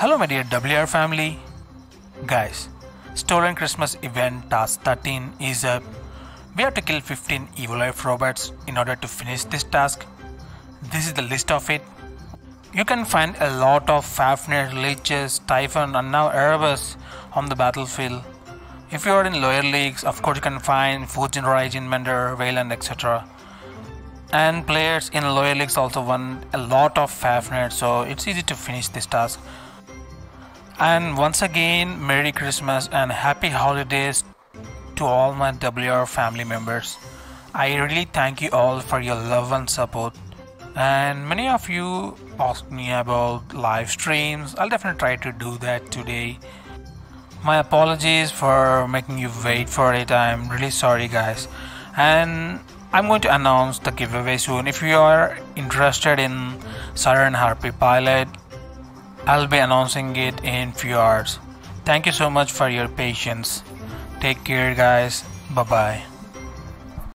Hello, my dear WR family. Guys, Stolen Christmas event task 13 is up. We have to kill 15 evil life robots in order to finish this task. This is the list of it. You can find a lot of Fafnir, Leeches, Typhon, and now Erebus on the battlefield. If you are in lower leagues, of course, you can find Fujin, Raijin, Mender, Weyland, etc. And players in lower leagues also won a lot of Fafnir, so it's easy to finish this task. And once again, Merry Christmas and Happy Holidays to all my WR family members. I really thank you all for your love and support. And many of you asked me about live streams. I'll definitely try to do that today. My apologies for making you wait for it. I'm really sorry, guys. And I'm going to announce the giveaway soon. If you are interested in Siren Harpy Pilot, I'll be announcing it in few hours. Thank you so much for your patience. Take care, guys. Bye bye.